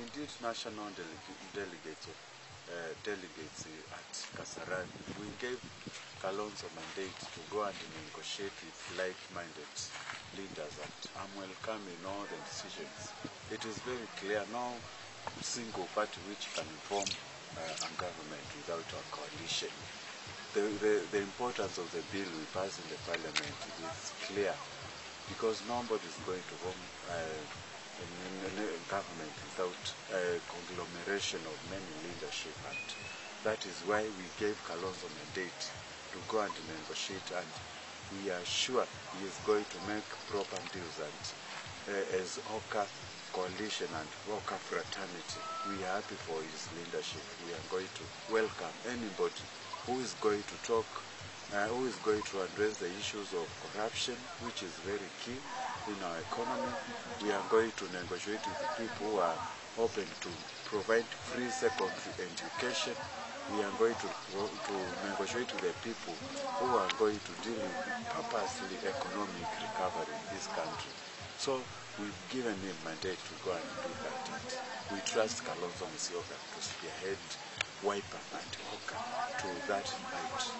indeed national delega- delegates uh, delegates at Kasarani. We gave Kalonzo mandate to go and negotiate with like-minded leaders, I'm welcoming all the decisions. It is very clear no single party which can form uh, a government without a coalition. The, the, the importance of the bill we pass in the parliament is clear because nobody is going to form uh, government without a conglomeration of many leadership and that is why we gave Kalonzo mandate to go and negotiate and we are sure he is going to make proper deals and uh, as Oka coalition and Oka fraternity we are happy for his leadership. We are going to welcome anybody who is going to talk uh, who is going to address the issues of corruption, which is very key in our economy. We are going to negotiate with people who are open to provide free secondary education. We are going to, to negotiate with the people who are going to deal with purposely economic recovery in this country. So we've given him mandate to go and do that. We trust Kalonzo Musyoka to spearhead Wiper and Oka to that height.